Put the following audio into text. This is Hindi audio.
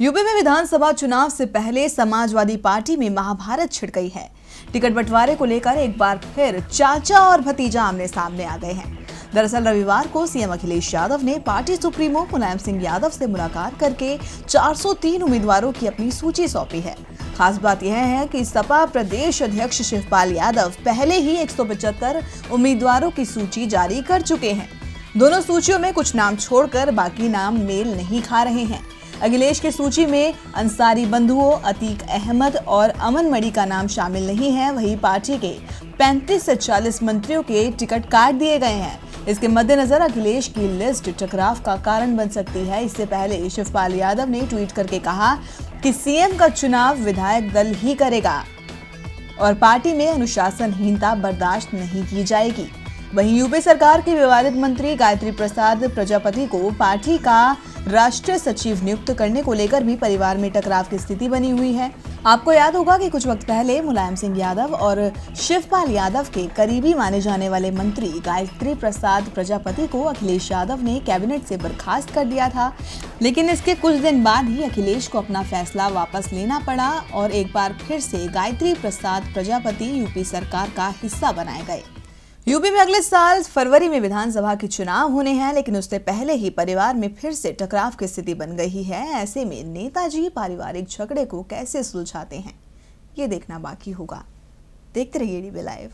यूपी में विधानसभा चुनाव से पहले समाजवादी पार्टी में महाभारत छिड़ गई है। टिकट बंटवारे को लेकर एक बार फिर चाचा और भतीजा आमने सामने आ गए हैं। दरअसल रविवार को सीएम अखिलेश यादव ने पार्टी सुप्रीमो मुलायम सिंह यादव से मुलाकात करके 403 उम्मीदवारों की अपनी सूची सौंपी है। खास बात यह है कि सपा प्रदेश अध्यक्ष शिवपाल यादव पहले ही 175 उम्मीदवारों की सूची जारी कर चुके हैं। दोनों सूचियों में कुछ नाम छोड़कर बाकी नाम मेल नहीं खा रहे हैं। अखिलेश की सूची में अंसारी बंधुओं, अतीक अहमद और अमन मणि का नाम शामिल नहीं है, वहीं पार्टी के 35 से 40 मंत्रियों के टिकट काट दिए गए हैं। इसके मद्देनजर अखिलेश की लिस्ट टकराव का कारण बन सकती है। इससे पहले शिवपाल यादव ने ट्वीट करके कहा कि सीएम का चुनाव विधायक दल ही करेगा और पार्टी में अनुशासनहीनता बर्दाश्त नहीं की जाएगी। वहीं यूपी सरकार के विवादित मंत्री गायत्री प्रसाद प्रजापति को पार्टी का राष्ट्रीय सचिव नियुक्त करने को लेकर भी परिवार में टकराव की स्थिति बनी हुई है। आपको याद होगा कि कुछ वक्त पहले मुलायम सिंह यादव और शिवपाल यादव के करीबी माने जाने वाले मंत्री गायत्री प्रसाद प्रजापति को अखिलेश यादव ने कैबिनेट से बर्खास्त कर दिया था। लेकिन इसके कुछ दिन बाद ही अखिलेश को अपना फैसला वापस लेना पड़ा और एक बार फिर से गायत्री प्रसाद प्रजापति यूपी सरकार का हिस्सा बनाए गए। यूपी में अगले साल फरवरी में विधानसभा के चुनाव होने हैं, लेकिन उससे पहले ही परिवार में फिर से टकराव की स्थिति बन गई है। ऐसे में नेताजी पारिवारिक झगड़े को कैसे सुलझाते हैं, ये देखना बाकी होगा। देखते रहिए डीबी लाइव।